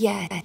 Yeah.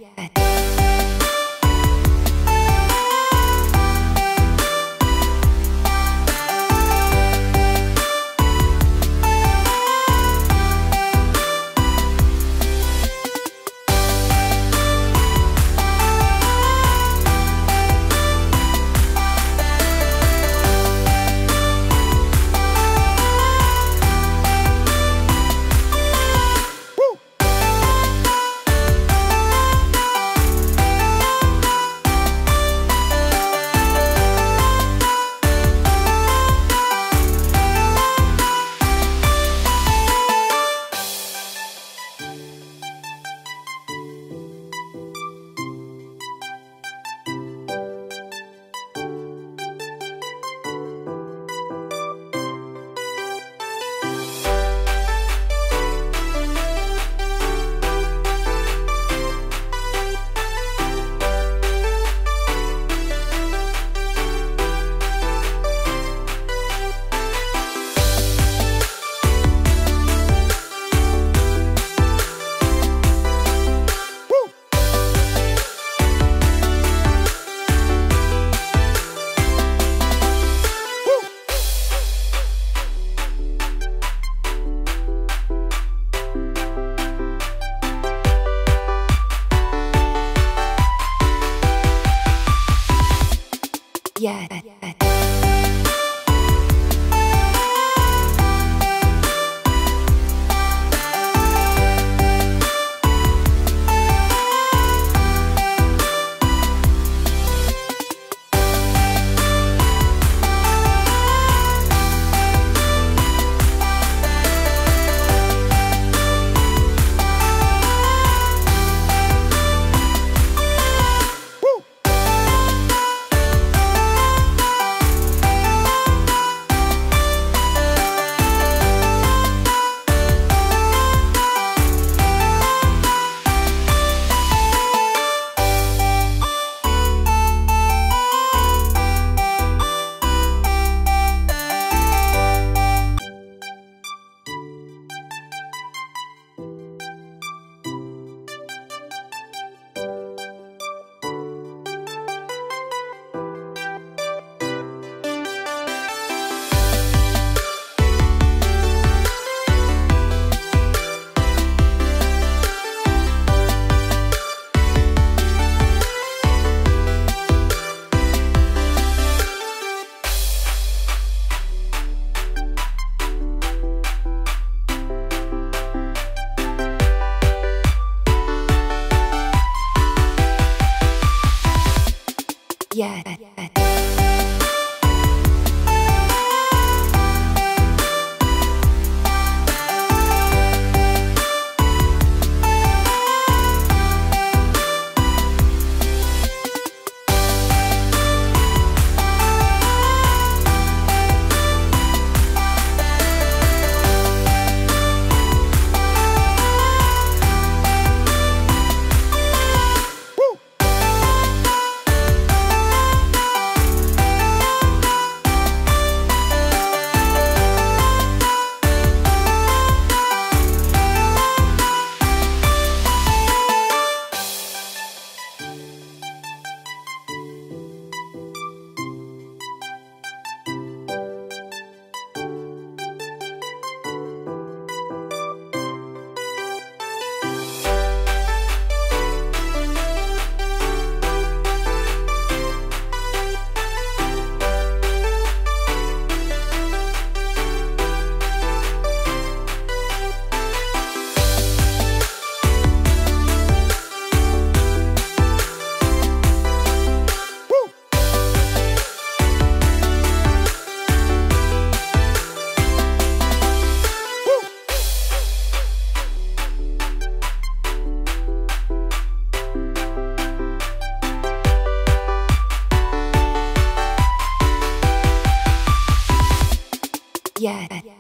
Yeah. Yeah. Yeah.